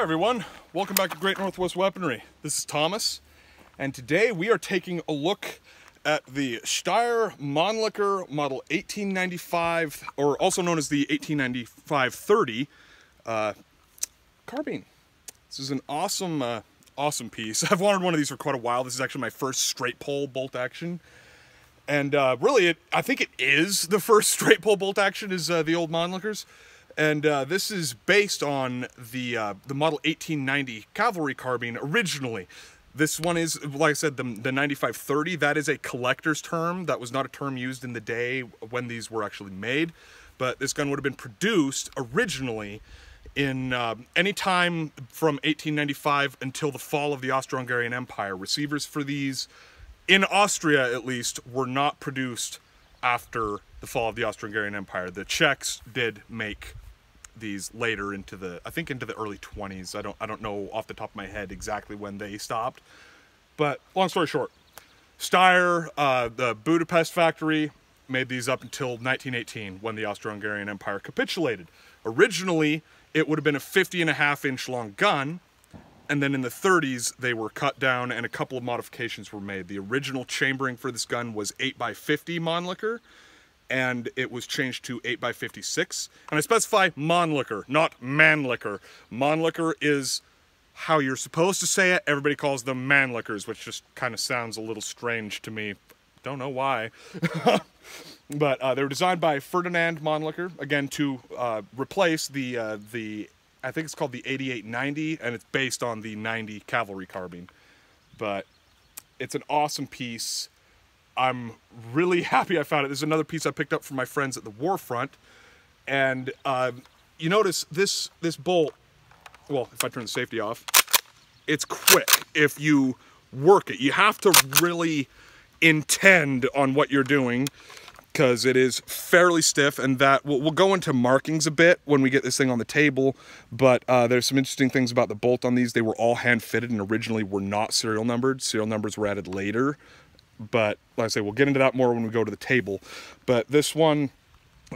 Everyone, welcome back to Great Northwest Weaponry. This is Thomas, and today we are taking a look at the Steyr Mannlicher Model 1895, or also known as the 1895-30 uh, carbine. This is an awesome, uh, awesome piece. I've wanted one of these for quite a while. This is actually my first straight pull bolt action. And uh, really, it, I think it is the first straight pull bolt action is uh, the old Mannlichers. And uh, this is based on the uh, the Model 1890 cavalry carbine originally. This one is, like I said, the, the 9530. That is a collector's term. That was not a term used in the day when these were actually made. But this gun would have been produced originally in uh, any time from 1895 until the fall of the Austro-Hungarian Empire. Receivers for these, in Austria at least, were not produced after the fall of the Austro-Hungarian Empire. The Czechs did make these later into the I think into the early 20s. I don't I don't know off the top of my head exactly when they stopped. But long story short, Steyr, uh, the Budapest factory made these up until 1918 when the Austro-Hungarian Empire capitulated. Originally, it would have been a 50 and a half inch long gun, and then in the 30s they were cut down and a couple of modifications were made. The original chambering for this gun was 8 by 50 Mannlicher, and it was changed to 8x56. And I specify Mannlicher, not Mannlicher. Mannlicher is how you're supposed to say it. Everybody calls them Mannlichers, which just kind of sounds a little strange to me. Don't know why. but uh, they were designed by Ferdinand Mannlicher, again, to uh, replace the, uh, the, I think it's called the 8890, and it's based on the 90 cavalry carbine. But it's an awesome piece. I'm really happy I found it. This is another piece I picked up from my friends at the Warfront. And uh, you notice this, this bolt, well, if I turn the safety off, it's quick if you work it. You have to really intend on what you're doing because it is fairly stiff and that we'll, we'll, go into markings a bit when we get this thing on the table but uh, there's some interesting things about the bolt on these they were all hand fitted and originally were not serial numbered serial numbers were added later but like I say, we'll get into that more when we go to the table. But this one,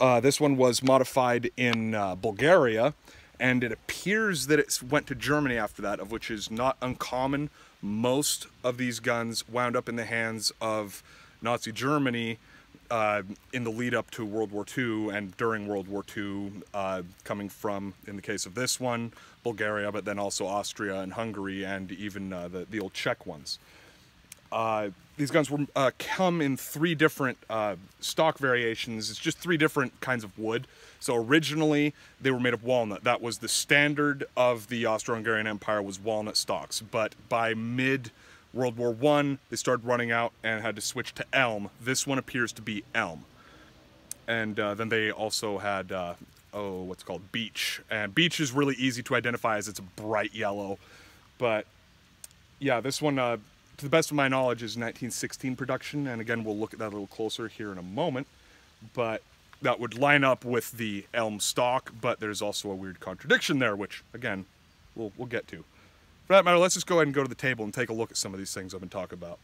uh, this one was modified in uh, Bulgaria, and it appears that it went to Germany after that, of which is not uncommon. Most of these guns wound up in the hands of Nazi Germany uh, in the lead up to World War II and during World War II, uh, coming from, in the case of this one, Bulgaria, but then also Austria and Hungary and even uh, the, the old Czech ones. These guns were uh, come in three different uh, stock variations. It's just three different kinds of wood. So originally they were made of walnut. That was the standard of the Austro-Hungarian Empire was walnut stocks. But by mid World War One, they started running out and had to switch to elm. This one appears to be elm. And uh, then they also had uh, oh, what's called beech. And beech is really easy to identify as it's a bright yellow. But yeah, this one uh, to the best of my knowledge, is 1916 production, and again, we'll look at that a little closer here in a moment, but that would line up with the elm stock, but there's also a weird contradiction there, which, again, we'll, we'll get to. For that matter, let's just go ahead and go to the table and take a look at some of these things I've been talking about.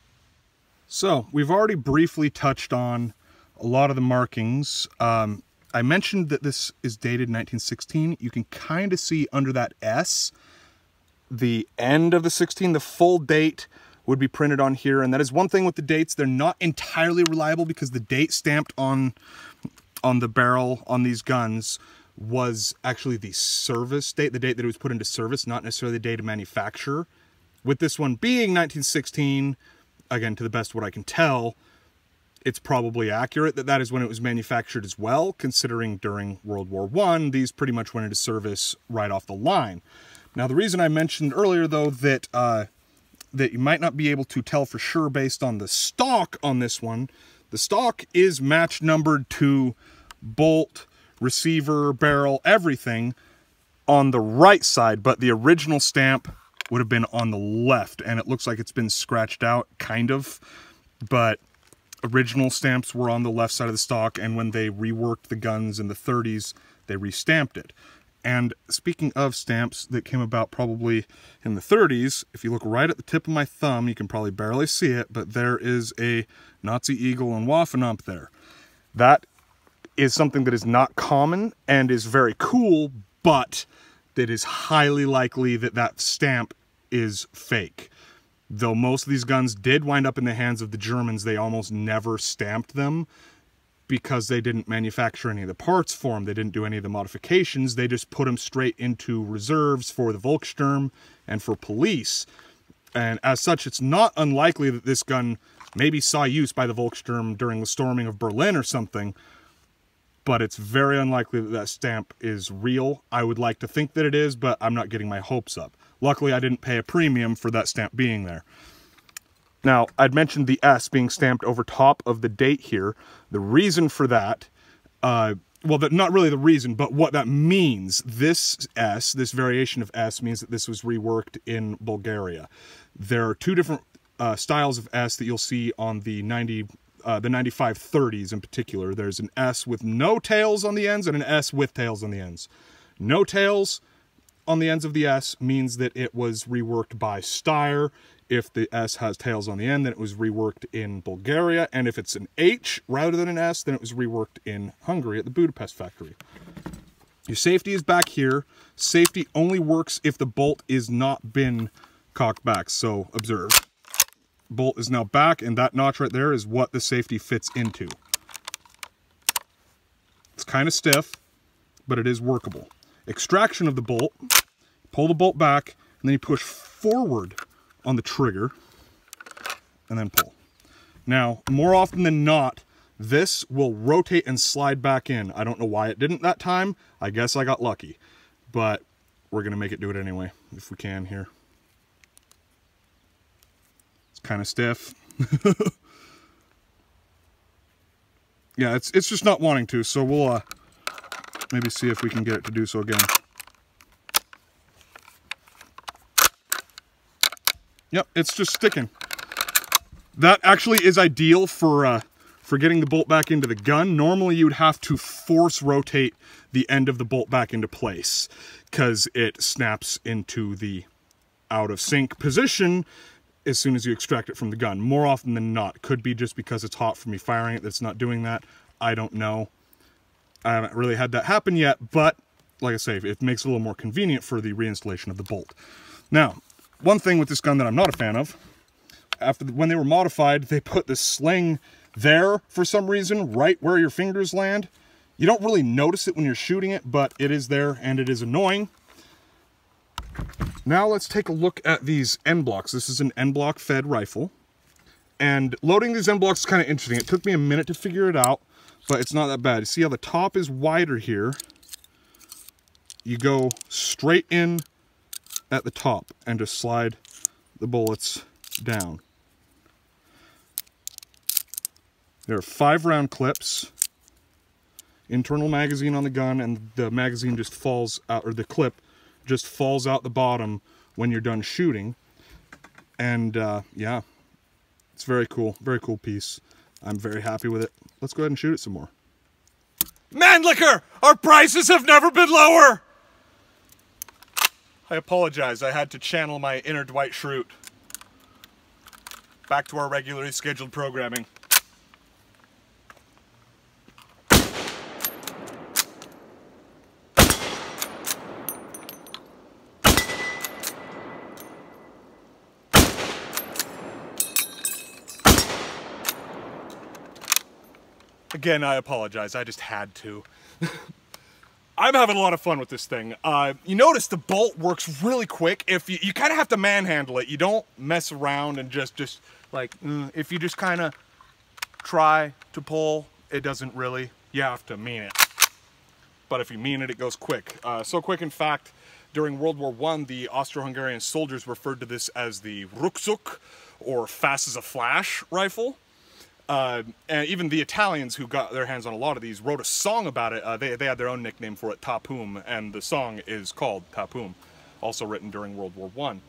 So, we've already briefly touched on a lot of the markings. Um, I mentioned that this is dated 1916. You can kind of see under that S the end of the 16, the full date would be printed on here. And that is one thing with the dates. They're not entirely reliable because the date stamped on, on the barrel on these guns was actually the service date, the date that it was put into service, not necessarily the date of manufacture. With this one being 1916, again, to the best of what I can tell, it's probably accurate that that is when it was manufactured as well, considering during World War One, these pretty much went into service right off the line. Now, the reason I mentioned earlier, though, that uh, that you might not be able to tell for sure based on the stock on this one. The stock is match numbered to bolt, receiver, barrel, everything on the right side, but the original stamp would have been on the left, and it looks like it's been scratched out, kind of, but original stamps were on the left side of the stock, and when they reworked the guns in the 30s, they restamped it. And speaking of stamps that came about probably in the 30s, if you look right at the tip of my thumb, you can probably barely see it, but there is a Nazi eagle and Waffenamt there. That is something that is not common and is very cool, but it is highly likely that that stamp is fake. Though most of these guns did wind up in the hands of the Germans, they almost never stamped them because they didn't manufacture any of the parts for them. They didn't do any of the modifications. They just put them straight into reserves for the Volkssturm and for police. And as such, it's not unlikely that this gun maybe saw use by the Volkssturm during the storming of Berlin or something, but it's very unlikely that that stamp is real. I would like to think that it is, but I'm not getting my hopes up. Luckily, I didn't pay a premium for that stamp being there. Now, I'd mentioned the S being stamped over top of the date here. The reason for that, uh, well, the, not really the reason, but what that means, this S, this variation of S, means that this was reworked in Bulgaria. There are two different uh, styles of S that you'll see on the 90, uh, the 9530s in particular. There's an S with no tails on the ends and an S with tails on the ends. No tails on the ends of the S means that it was reworked by Steyr. If the S has tails on the end, then it was reworked in Bulgaria. And if it's an H rather than an S, then it was reworked in Hungary at the Budapest factory. Your safety is back here. Safety only works if the bolt is not been cocked back. So observe. Bolt is now back and that notch right there is what the safety fits into. It's kind of stiff, but it is workable. Extraction of the bolt, pull the bolt back, and then you push forward on the trigger and then pull. Now, more often than not, this will rotate and slide back in. I don't know why it didn't that time. I guess I got lucky, but we're gonna make it do it anyway, if we can here. It's kind of stiff. yeah, it's, it's just not wanting to, so we'll uh, maybe see if we can get it to do so again. Yep, it's just sticking. That actually is ideal for uh, for getting the bolt back into the gun. Normally you would have to force rotate the end of the bolt back into place because it snaps into the out of sync position as soon as you extract it from the gun. More often than not. Could be just because it's hot for me firing it that's not doing that. I don't know. I haven't really had that happen yet, but like I say, it makes it a little more convenient for the reinstallation of the bolt. Now, one thing with this gun that I'm not a fan of, after the, when they were modified, they put the sling there for some reason, right where your fingers land. You don't really notice it when you're shooting it, but it is there and it is annoying. Now let's take a look at these end blocks. This is an end block fed rifle. And loading these end blocks is kind of interesting. It took me a minute to figure it out, but it's not that bad. You see how the top is wider here? You go straight in at the top and just slide the bullets down. There are five round clips, internal magazine on the gun, and the magazine just falls out, or the clip just falls out the bottom when you're done shooting. And uh, yeah, it's very cool, very cool piece. I'm very happy with it. Let's go ahead and shoot it some more. Mannlicher, our prices have never been lower! I apologize. I had to channel my inner Dwight Schrute. Back to our regularly scheduled programming. Again, I apologize. I just had to. I'm having a lot of fun with this thing. Uh, you notice the bolt works really quick. If you, you kind of have to manhandle it, you don't mess around and just, just like, mm, if you just kind of try to pull, it doesn't really, you have to mean it. But if you mean it, it goes quick. Uh, so quick, in fact, during World War I, the Austro-Hungarian soldiers referred to this as the Ruckzuck, or fast as a flash rifle. Uh, and even the Italians who got their hands on a lot of these wrote a song about it. Uh, they, they had their own nickname for it, Tapum, and the song is called Tapum, also written during World War One.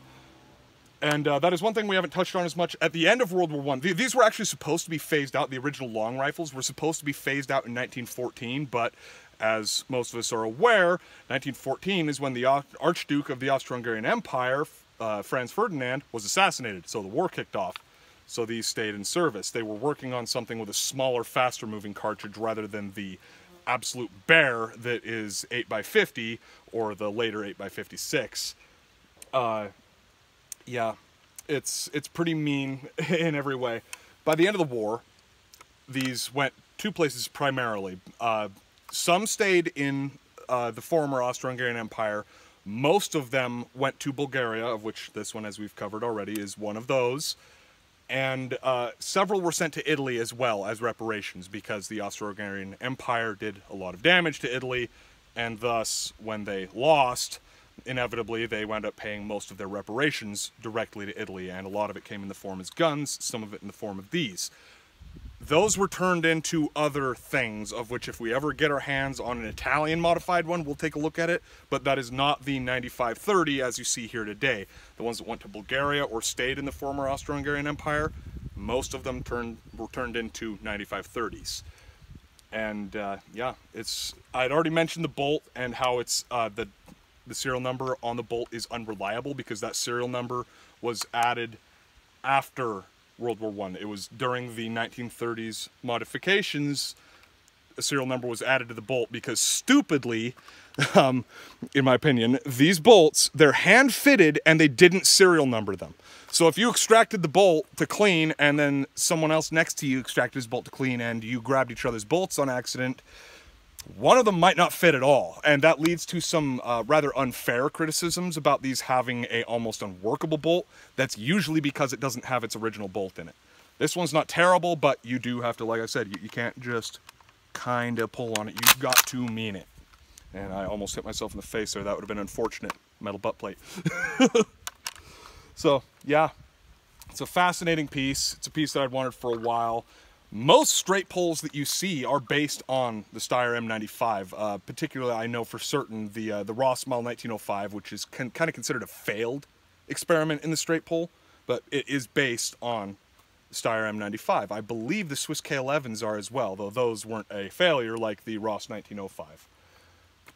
And uh, that is one thing we haven't touched on as much. At the end of World War One, these were actually supposed to be phased out. The original long rifles were supposed to be phased out in 1914, but as most of us are aware, 1914 is when the Archduke of the Austro-Hungarian Empire, uh, Franz Ferdinand, was assassinated. So the war kicked off so these stayed in service. They were working on something with a smaller, faster moving cartridge rather than the absolute bear that is 8x50 or the later 8x56. Uh, yeah, it's it's pretty mean in every way. By the end of the war, these went two places primarily. Uh, some stayed in uh, the former Austro-Hungarian Empire. Most of them went to Bulgaria, of which this one, as we've covered already, is one of those. And uh, several were sent to Italy as well as reparations because the Austro-Hungarian Empire did a lot of damage to Italy, and thus, when they lost, inevitably they wound up paying most of their reparations directly to Italy, and a lot of it came in the form as guns, some of it in the form of these. Those were turned into other things, of which if we ever get our hands on an Italian modified one, we'll take a look at it, but that is not the 9530 as you see here today. The ones that went to Bulgaria or stayed in the former Austro-Hungarian Empire, most of them turned were turned into 9530s. And uh, yeah, it's I'd already mentioned the bolt and how it's uh, the the serial number on the bolt is unreliable because that serial number was added after World War One. It was during the 1930s modifications. A serial number was added to the bolt because stupidly, um, in my opinion, these bolts they're hand fitted and they didn't serial number them. So if you extracted the bolt to clean and then someone else next to you extracted his bolt to clean and you grabbed each other's bolts on accident, one of them might not fit at all, and that leads to some uh, rather unfair criticisms about these having a almost unworkable bolt. That's usually because it doesn't have its original bolt in it. This one's not terrible, but you do have to, like I said, you, you can't just kind of pull on it. You've got to mean it. And I almost hit myself in the face there. That would have been unfortunate. Metal butt plate. so, yeah, it's a fascinating piece. It's a piece that I'd wanted for a while. Most straight pulls that you see are based on the Steyr M95. Uh, particularly, I know for certain the uh, the Rossmal 1905, which is kind of considered a failed experiment in the straight pull, but it is based on Steyr M95. I believe the Swiss K11s are as well, though those weren't a failure like the Ross 1905.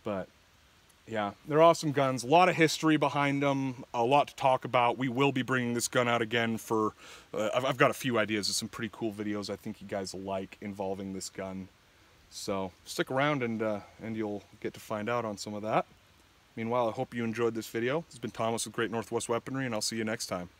But yeah, they're awesome guns. A lot of history behind them, a lot to talk about. We will be bringing this gun out again for, uh, I've, I've, got a few ideas of some pretty cool videos I think you guys like involving this gun. So stick around and, uh, and you'll get to find out on some of that. Meanwhile, I hope you enjoyed this video. This has been Thomas with Great Northwest Weaponry, and I'll see you next time.